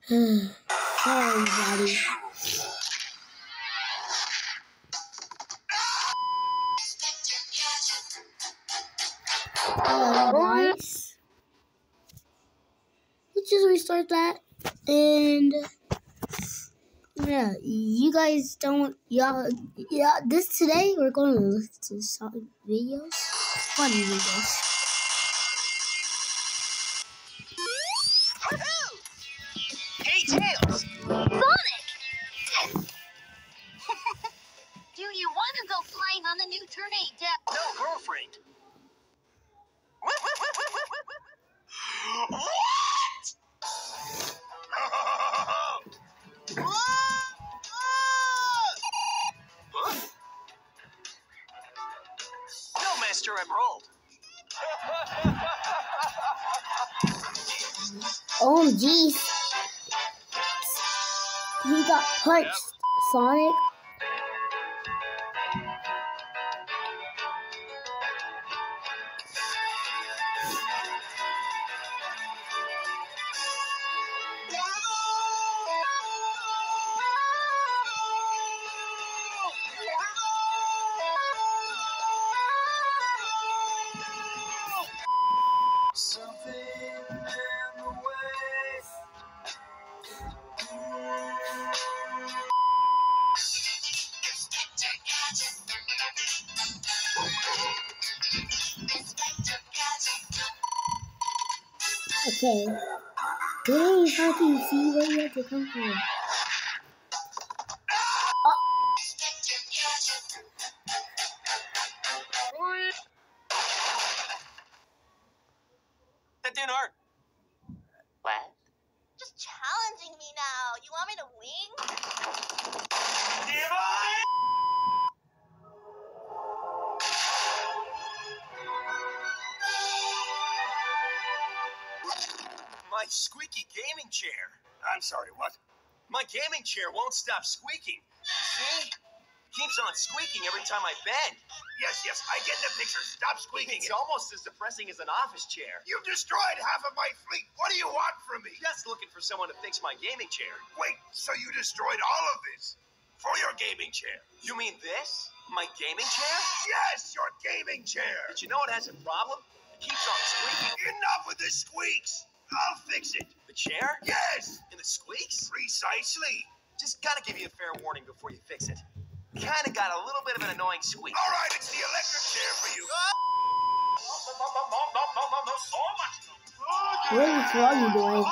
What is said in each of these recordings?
Sorry, buddy. Nice. Let's just restart that. And yeah, you guys don't yeah yeah this today we're going to listen to some videos. Funny videos. No, Master Emerald. Oh jeez. He got punched, Sonic. Okay. Dang, how can you see where you have to come from? That didn't hurt. Squeaky gaming chair. I'm sorry, what? My gaming chair won't stop squeaking. See? Keeps on squeaking every time I bend. Yes, yes, I get the picture. Stop squeaking. It's almost as depressing as an office chair. You've destroyed half of my fleet. What do you want from me? Just looking for someone to fix my gaming chair. Wait, so you destroyed all of this for your gaming chair? You mean this? My gaming chair? Yes, your gaming chair. Did you know it has a problem? It keeps on squeaking. Enough with the squeaks. I'll fix it. The chair? Yes, And the squeaks? precisely. Just gotta give you a fair warning before you fix it. Kinda got a little bit of an annoying squeak. All right, it's the electric chair for you. Ah! What is Froggy doing?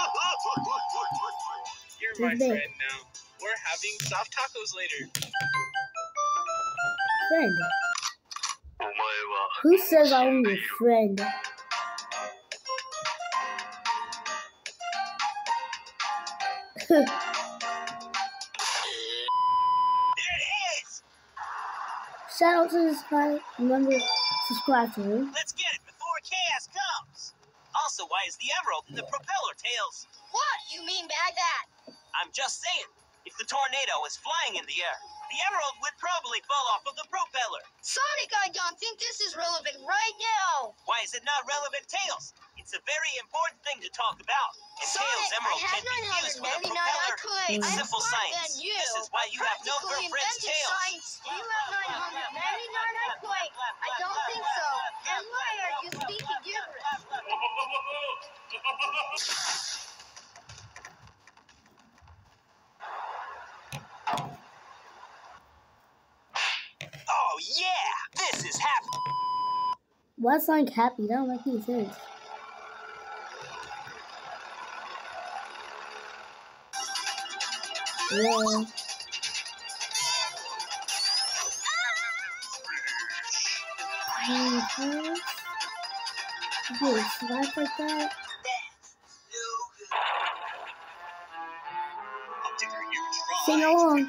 You're my friend now. We're having soft tacos later. Friend. Who says I'm your friend? There it is! Shout out to subscribe. Remember, subscribe to me. Let's get it before chaos comes! Also, why is the emerald in the propeller tails? What? You mean by that? I'm just saying, if the tornado is flying in the air, the emerald would probably fall off of the propeller. Sonic, I don't think this is relevant right now. Why is it not relevant, Tails? It's a very important thing to talk about. And Sonic, Tails Emerald can be used with a propeller. It's I'm simple science. you. This is why you have no girlfriends, Tails. Science. Do you have 999 accolades? I don't think so. And why are you speaking gibberish? Oh yeah, this is happy. Why Sonic happy? That don't make any sense. Yeah. Mhm. Like that? Sing along.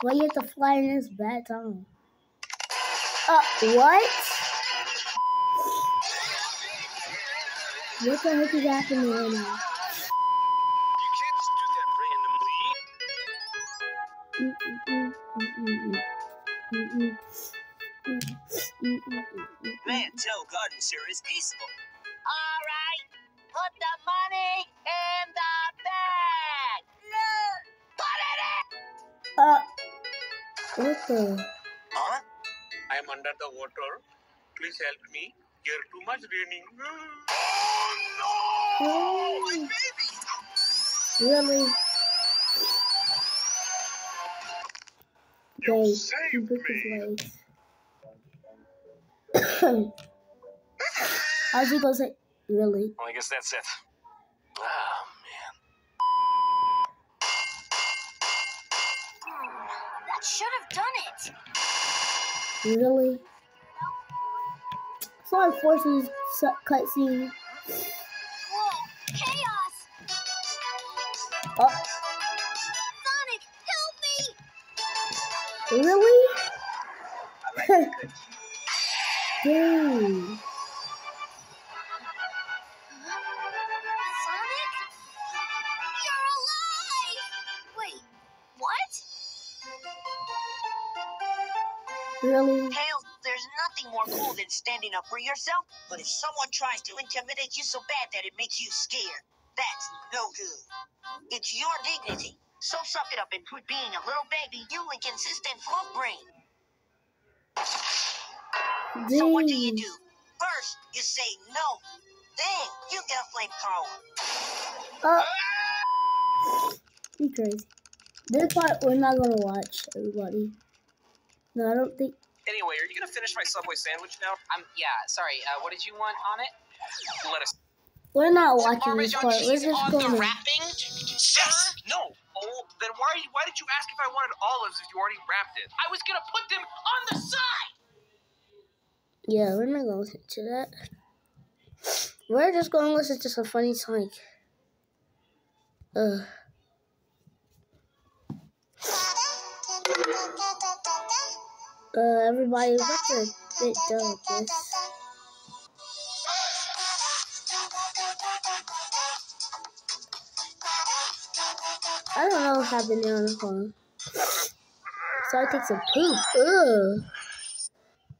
Why you have to fly in this bad time? Uh, what? What the heck is happening right now? You can't do that randomly. Mm -mm -mm Mantel Garden Center is peaceful. All right, put the money in the bag. No, put it in. Uh what the? Huh? I am under the water. Please help me. Here too much raining. Oh, no! Oh. My Baby! really? You Wait, saved broke his me! legs. How's he gonna say? Really? Well, I guess that's it. Oh, That should have done it. Really? Sorry, forces su- cutscene. Whoa, chaos! Oh, Sonic, help me! really? Dang. Really? Tails, there's nothing more cool than standing up for yourself. But if someone tries to intimidate you so bad that it makes you scared, that's no good. It's your dignity. So suck it up and quit being a little baby, you inconsistent float brain. So what do you do? First, you say no. Then you get a flamethrower. Oh. Uh, you crazy. This part we're not gonna watch, everybody. No, I don't think. Anyway, are you gonna finish my Subway sandwich now? Um, yeah, sorry, uh, what did you want on it? Lettuce. We're not watching this part. We're just on the gonna. wrapping? Yes. No. Oh, then why? Why did you ask if I wanted olives if you already wrapped it? I was gonna put them on the side! Yeah, we're not gonna listen to that. We're just gonna listen to some funny Sonic. Ugh. Uh, everybody, what's a bit this? I don't know what happened there on the phone. Sonic takes a poop. Ugh.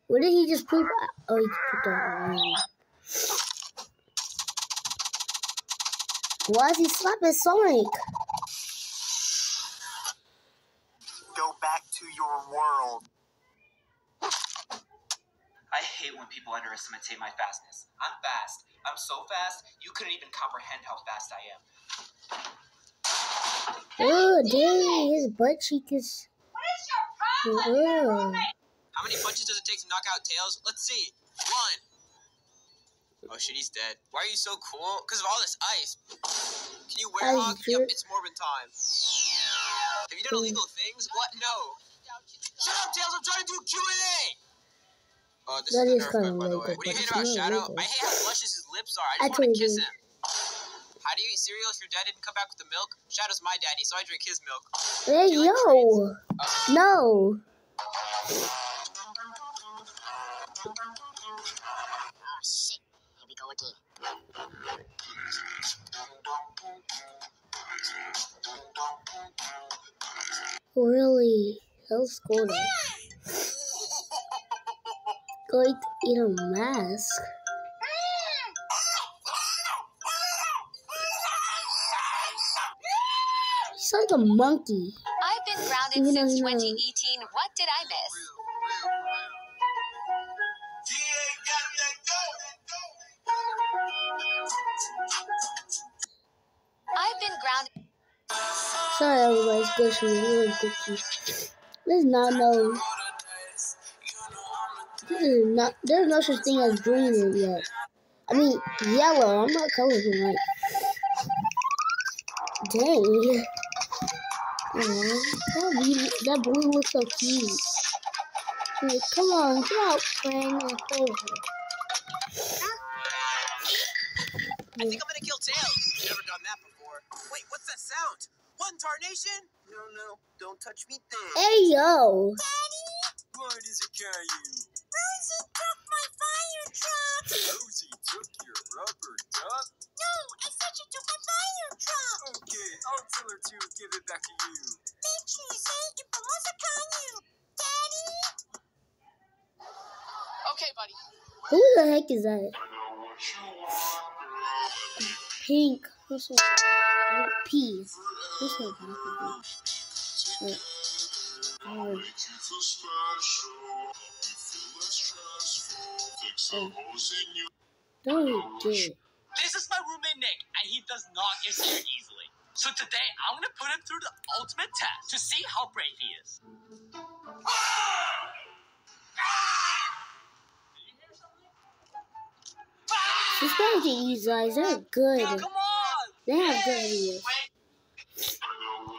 What did he just poop? Oh, he pooped out. Why is he slapping Sonic? Go back to your world. I hate when people underestimate my fastness. I'm fast. I'm so fast, you couldn't even comprehend how fast I am. Oh, dang, his butt cheek is. What is your problem? Ugh. How many punches does it take to knock out Tails? Let's see. One. Oh shit, he's dead. Why are you so cool? Because of all this ice. Can you wear Ice hog? Yep, it's Morbin time. Have you done illegal things? What? No. Shut up, Tails. I'm trying to do Q&A. Oh, this That is is kinda gun, by the illegal, way. What do you hate about Shadow? I hate how luscious his lips are. I just want to kiss him. How do you eat cereal if your dad didn't come back with the milk? Shadow's my daddy, so I drink his milk. Hey, you like yo! Uh, No! Oh, shit. Here we go again. Really? That. Going to eat a mask? He's like a monkey. I've been grounded Even since he knows. 2018. What did I miss? I've been grounded. Sorry, everybody's glitchy. Really. This is not no. This is not. There's no such thing as green yet. I mean, yellow. I'm not colorblind. Right. Dang. Aw, that, blue, that blue looks so cute. Like, come on, get out, friend. and. I think I'm gonna kill Tails. Never done that before. Wait, what's that sound? One tarnation? No, no, don't touch me there. Hey yo. What is it, Caillou? Rosie took my fire truck. Rosie took your rubber duck? No, I said she took my fire truck. Okay, I'll tell her to give it back to you. Make sure you say it was a Caillou. Daddy? Okay, buddy. Who the heck is that? Pink. Who's so P. Who's so pink? Oh. Oh. Don't do it. This is my roommate Nick, and he does not get scared easily. So today, I'm gonna put him through the ultimate test to see how brave he is. These guys, these guys, they're good. Come on! They have good videos.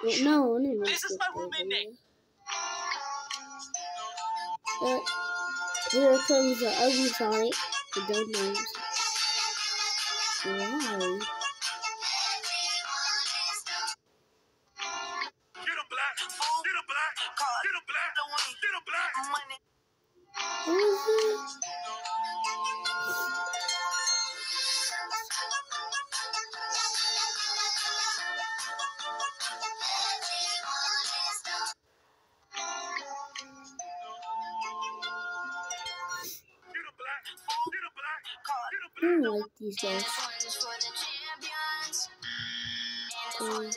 Wait, no, I This is my roommate Nick. Uh, here comes the ugly Sonic with their names. Why? These guys. Um,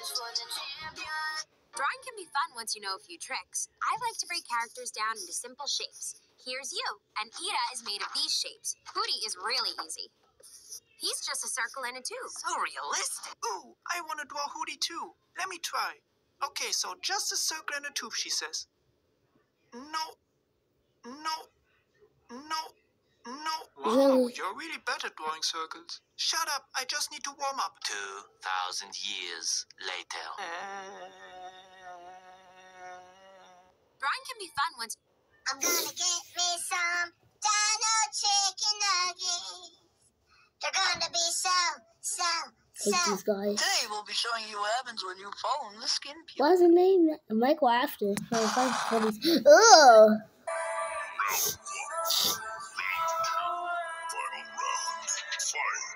Drawing can be fun once you know a few tricks. I like to break characters down into simple shapes. Here's you, and Ida is made of these shapes. Hootie is really easy. He's just a circle and a tube. So realistic. Ooh, I want to draw Hootie too. Let me try. Okay, so just a circle and a tube, she says. No. No. No. No. Wow, Really? you're really bad at drawing circles. Shut up, I just need to warm up. 2,000 years later. Uh, drawing can be fun once I'm gonna get me some dino chicken nuggets. They're gonna be so, so, hate so. these guys. Today we'll be showing you what happens when you fall in the skin puke. Why is his name Michael After? Oh,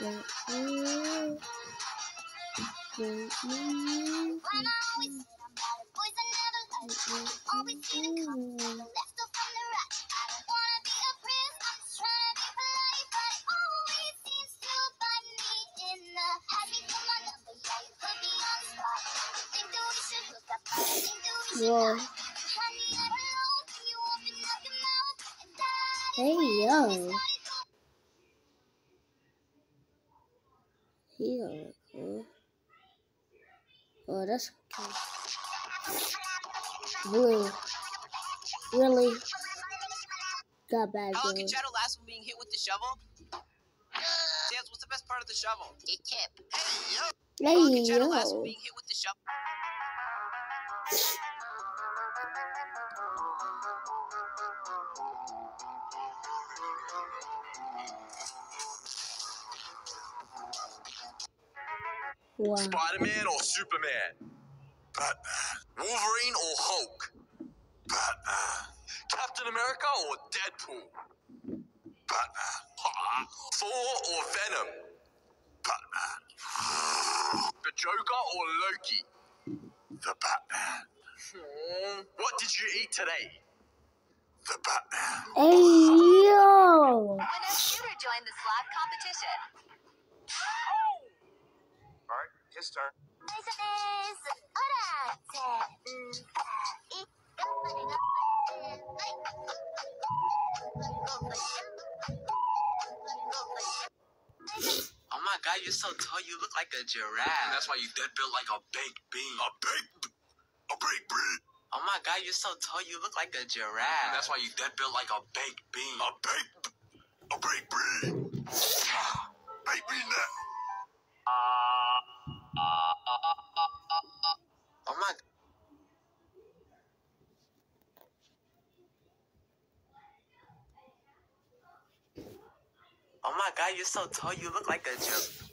These characters. You want a gum? That character is gay. No, not gay. Final round. Fight. You want a gummy bear? Bigger. Want a gummy bear? really? That Want a gummy bear? Bigger. that's tiny. Bigger. Want a gummy bear? Bigger. Want a gummy bear? She's the same app as me. A gummy bear! Yes, please. She does, but ugly, ugly. So. Yeah. Mm. Mm. Whoa. Blue. Really? Got bad How long can girl. Shadow last from being hit with the shovel? Tails, what's the best part of the shovel? the tip. How long Hey, can Shadow last from yo. being hit with the shovel? Wow. Spider-Man or Superman? Batman. Wolverine or Hulk? Batman. Captain America or Deadpool? Batman. Thor or Venom? Batman. The Joker or Loki? The Batman. What did you eat today? The Batman. Hey, yo. When a shooter joined the slot competition. Alright, his turn. Oh my god, you're so tall, you look like a giraffe. That's why you dead built like a baked bean. A baked, a baked bean. Oh my god, you're so tall, you look like a giraffe. That's why you dead built like a baked bean. A baked, a baked bean. baked bean Oh my. God, you're so tall, you look like a giraffe.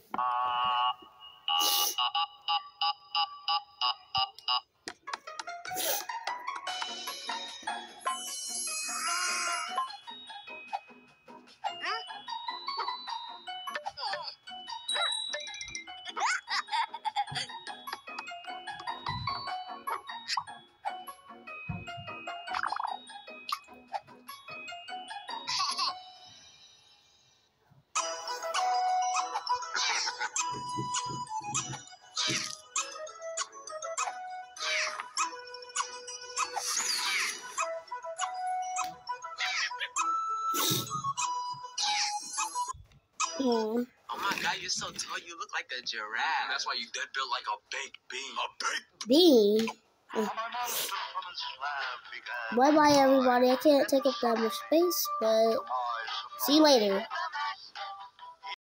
Oh. Oh my god, you're so tall, you look like a giraffe. That's why you dead built like a baked bean. A baked. Bean. Oh, my monster from his lab began Bye bye, everybody. I can't take up that much space, but see you later.